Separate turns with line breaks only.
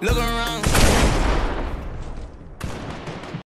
Look around.